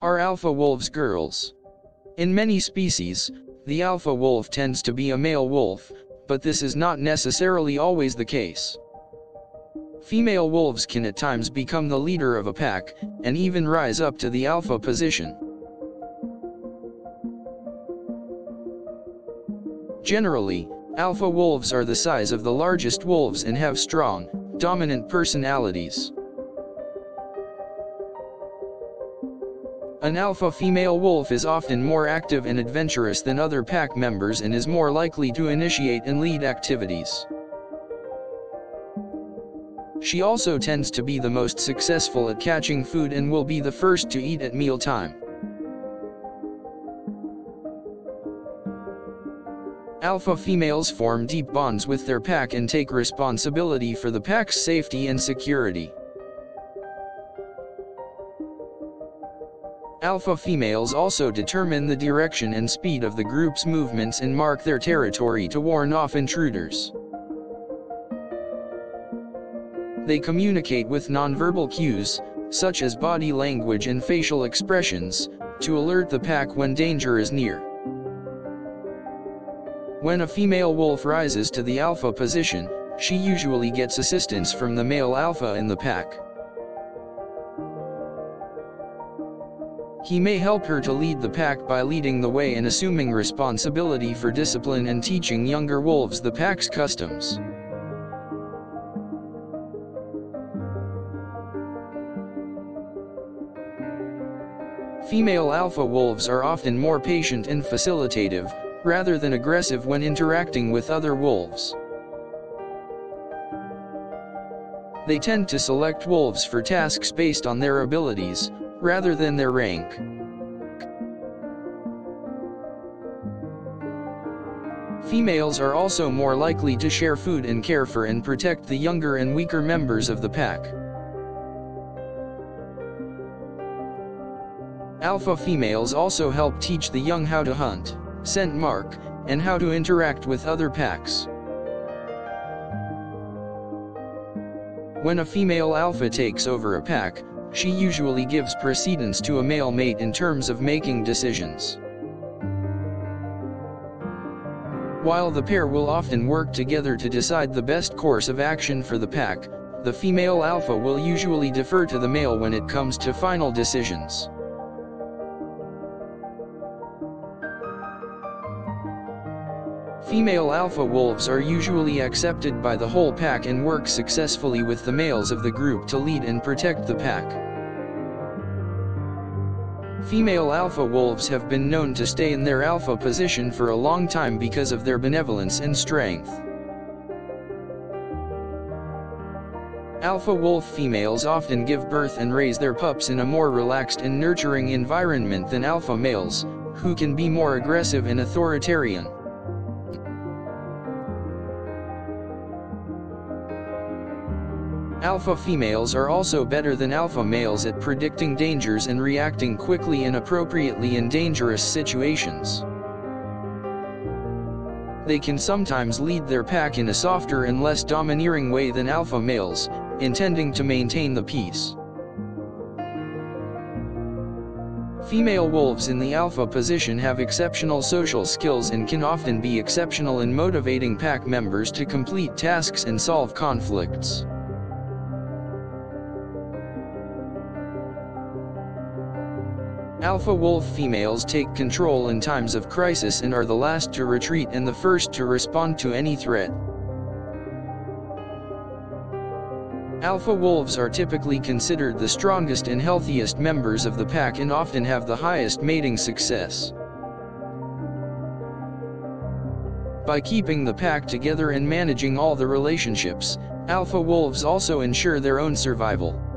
Are alpha wolves girls? In many species, the alpha wolf tends to be a male wolf, but this is not necessarily always the case. Female wolves can at times become the leader of a pack, and even rise up to the alpha position. Generally, alpha wolves are the size of the largest wolves and have strong, dominant personalities. An alpha female wolf is often more active and adventurous than other pack members and is more likely to initiate and lead activities. She also tends to be the most successful at catching food and will be the first to eat at mealtime. Alpha females form deep bonds with their pack and take responsibility for the pack's safety and security. Alpha females also determine the direction and speed of the group's movements and mark their territory to warn off intruders. They communicate with nonverbal cues, such as body language and facial expressions, to alert the pack when danger is near. When a female wolf rises to the alpha position, she usually gets assistance from the male alpha in the pack. He may help her to lead the pack by leading the way and assuming responsibility for discipline and teaching younger wolves the pack's customs. Female alpha wolves are often more patient and facilitative, rather than aggressive when interacting with other wolves. They tend to select wolves for tasks based on their abilities, rather than their rank. Females are also more likely to share food and care for and protect the younger and weaker members of the pack. Alpha females also help teach the young how to hunt, scent mark, and how to interact with other packs. When a female alpha takes over a pack, she usually gives precedence to a male mate in terms of making decisions. While the pair will often work together to decide the best course of action for the pack, the female alpha will usually defer to the male when it comes to final decisions. Female alpha wolves are usually accepted by the whole pack and work successfully with the males of the group to lead and protect the pack. Female alpha wolves have been known to stay in their alpha position for a long time because of their benevolence and strength. Alpha wolf females often give birth and raise their pups in a more relaxed and nurturing environment than alpha males, who can be more aggressive and authoritarian. Alpha females are also better than alpha males at predicting dangers and reacting quickly and appropriately in dangerous situations. They can sometimes lead their pack in a softer and less domineering way than alpha males, intending to maintain the peace. Female wolves in the alpha position have exceptional social skills and can often be exceptional in motivating pack members to complete tasks and solve conflicts. Alpha wolf females take control in times of crisis and are the last to retreat and the first to respond to any threat. Alpha wolves are typically considered the strongest and healthiest members of the pack and often have the highest mating success. By keeping the pack together and managing all the relationships, alpha wolves also ensure their own survival.